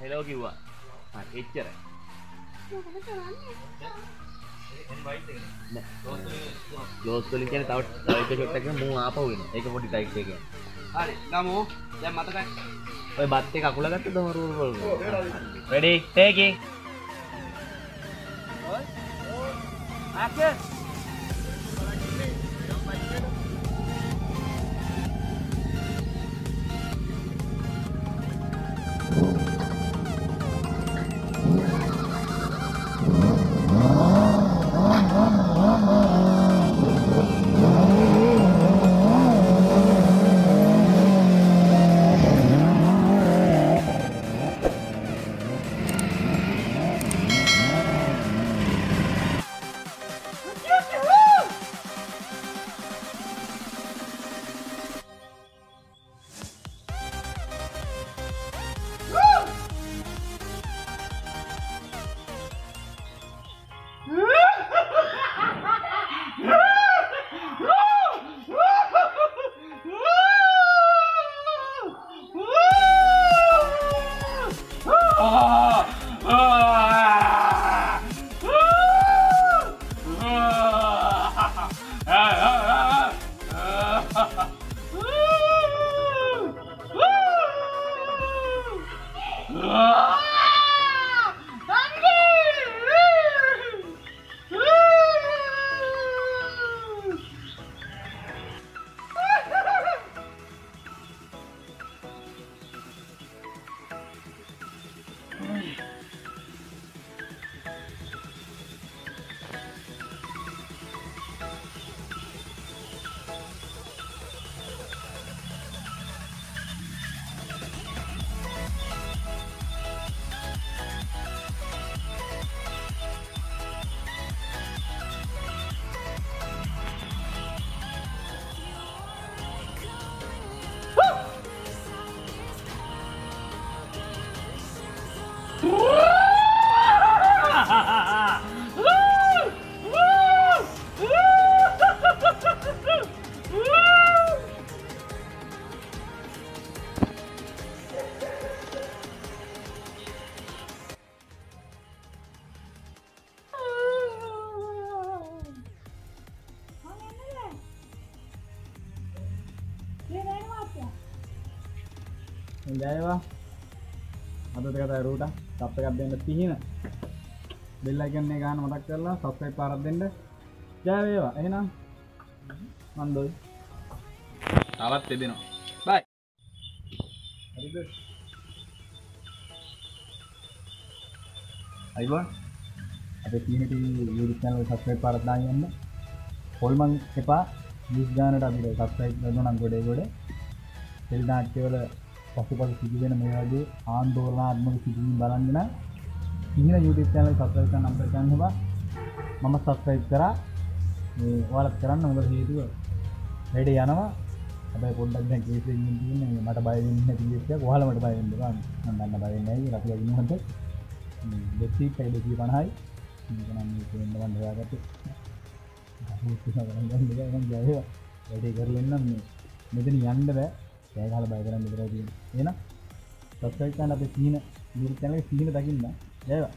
Hello කිව්වා. එච්චර ලෝස්තලින් කියන තව එක ෂොට් එකකින් මූ ආපහු වෙනවා ඒක පොඩි ටයිට් එක හරි ගමු. දැන් මතකයි. ඔය බත් එක අකුල ගත්තද හොරු. රෙඩි ටේකින් action ජයවා අදට කතා රූට සප් එකක් දෙන්න පිහින. බෙල්ල කියන්නේ ගාන මතක් කරලා සබ්ස්ක්‍රයිබ් පාරක් දෙන්න. ජය වේවා. එහෙනම් මන් දොයි. තවත් තිබෙනවා. බයි අයිබෝන් අපේ තියෙන YouTube channel එක සබ්ස්ක්‍රයිබ් පාරක් දාන්න යන්න. හොල්මන් එපා. නිස් ගානට අපිට සබ්ස්ක්‍රයිබ් කරනවා නම් ගොඩේ. ගොඩේ තෙල් නාට්‍යවල පසුපස සිදුවෙන මේ වගේ ආන්දෝලනාත්මක සිදුවීම් බලන්න ඉහන YouTube channel එක subscribe කරන්න අමතක කරන්න එපා මම subscribe කරා. මේ ඔයාලත් කරන්න මොකද හේතුව. වැඩේ යනවා. හැබැයි පොඩ්ඩක් දැන් කේස් එකකින් තියෙන්නේ. මට බය වෙන්නේ නැති කේස් එකක්. ඔයාලා මට බය වෙන්න එපා මම දන්න බය වෙන්නේ නැහැ අපි අදිනකොට දෙසී පයි දෙසී පණහයි. මේක නම් මේ දෙන්න වන්න හොයාගත්තේ වැඩේ කරලෙන්නම් මේ. මෙතන යන්න බෑ. ඒකාල බය කරන්න විතරයි තියෙන්නේ එහෙනම් සබ්ස්ක්‍රයිබ් කරන්න අපේ සීන YouTube channel එකේ සීන දකින්න. ජයවා